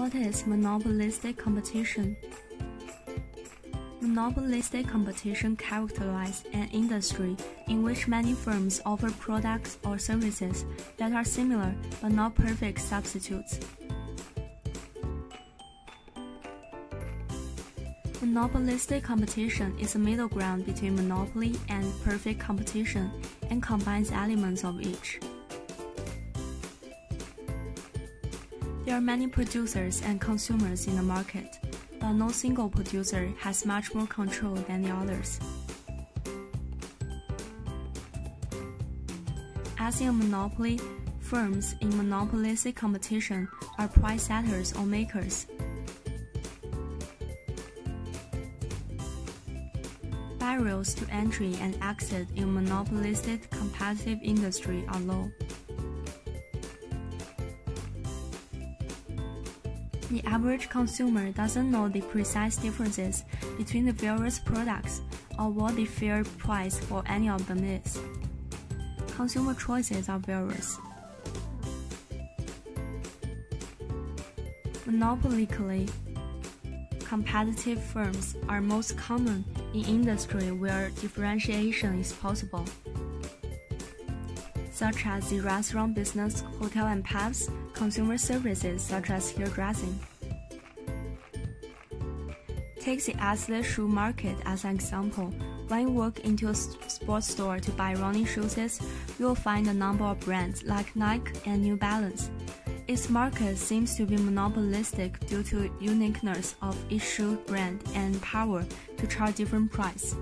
What is monopolistic competition? Monopolistic competition characterizes an industry in which many firms offer products or services that are similar but not perfect substitutes. Monopolistic competition is a middle ground between monopoly and perfect competition and combines elements of each. There are many producers and consumers in the market, but no single producer has much more control than the others. As in a monopoly, firms in monopolistic competition are price setters or makers. barriers to entry and exit in monopolistic competitive industry are low. The average consumer doesn't know the precise differences between the various products or what the fair price for any of them is. Consumer choices are various. Monopolically, competitive firms are most common in industry where differentiation is possible, such as the restaurant business, hotel and pubs, consumer services such as hairdressing. Take the athlete shoe market as an example. When you walk into a sports store to buy running shoes, you will find a number of brands like Nike and New Balance. Its market seems to be monopolistic due to uniqueness of each shoe brand and power to charge different price.